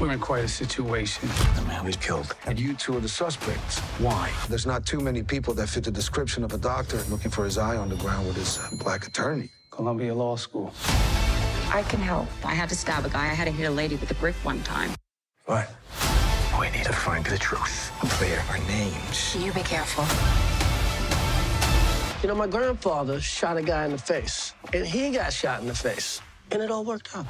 We're in quite a situation. The man was killed. And you two are the suspects. Why? There's not too many people that fit the description of a doctor looking for his eye on the ground with his uh, black attorney. Columbia Law School. I can help. I had to stab a guy. I had to hit a lady with a brick one time. What? We need to find the truth and clear our names. You be careful. You know, my grandfather shot a guy in the face, and he got shot in the face, and it all worked out.